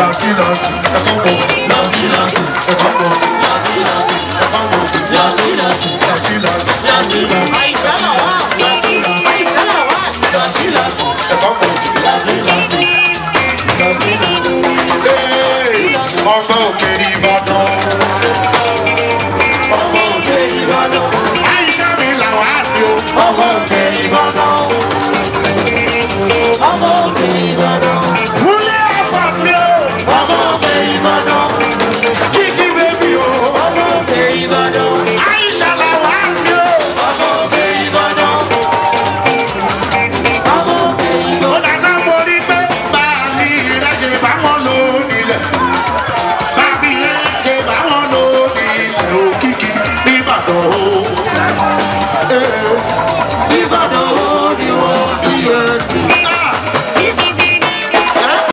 láti láti ẹ̀fọ́ pọ̀ láti láti ẹ̀fọ́ pọ̀ láti láti ẹ̀fọ́ pọ̀ láti láti láti láti láti láti láti láti láti ẹ̀fọ́ pọ̀ láti láti láti láti. ọgbẹ́ òkè ní Ìbàdàn. Oh,